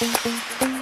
Música